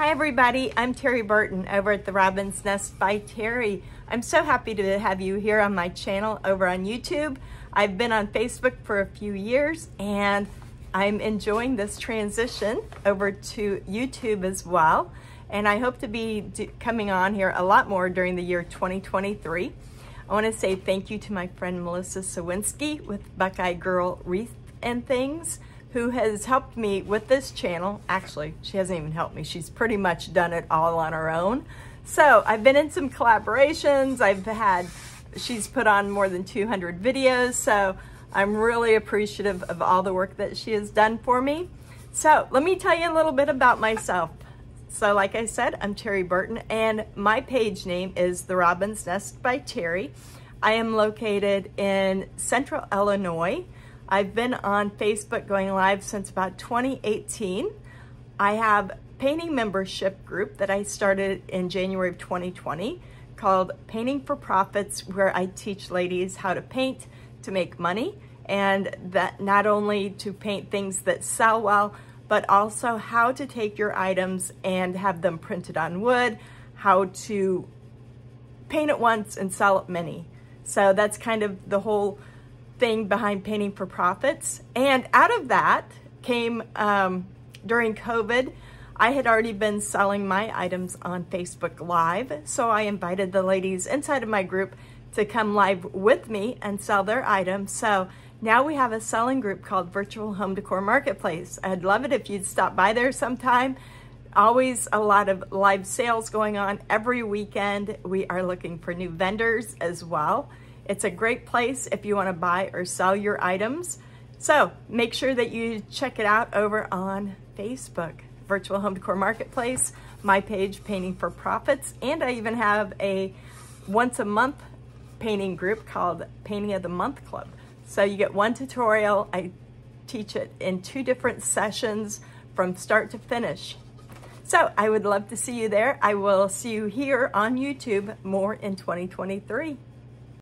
Hi everybody, I'm Teri Burton over at the Robin's Nest by Teri. I'm so happy to have you here on my channel over on YouTube. I've been on Facebook for a few years and I'm enjoying this transition over to YouTube as well. And I hope to be coming on here a lot more during the year 2023. I want to say thank you to my friend Melissa Sawinski with Buckeye Girl Wreath and Things who has helped me with this channel. Actually, she hasn't even helped me. She's pretty much done it all on her own. So I've been in some collaborations. I've had, she's put on more than 200 videos. So I'm really appreciative of all the work that she has done for me. So let me tell you a little bit about myself. So like I said, I'm Teri Burton and my page name is The Robin's Nest by Teri. I am located in central Illinois. I've been on Facebook going live since about 2018. I have painting membership group that I started in January of 2020 called Painting for Profits where I teach ladies how to paint to make money and that not only to paint things that sell well but also how to take your items and have them printed on wood, how to paint it once and sell it many. So that's kind of the whole thing behind Painting for Profits. And out of that came um, during COVID, I had already been selling my items on Facebook Live. So I invited the ladies inside of my group to come live with me and sell their items. So now we have a selling group called Virtual Home Decor Marketplace. I'd love it if you'd stop by there sometime. Always a lot of live sales going on every weekend. We are looking for new vendors as well. It's a great place if you want to buy or sell your items. So make sure that you check it out over on Facebook, Virtual Home Decor Marketplace, my page, Painting for Profits, and I even have a once a month painting group called Painting of the Month Club. So you get one tutorial. I teach it in two different sessions from start to finish. So I would love to see you there. I will see you here on YouTube more in 2023.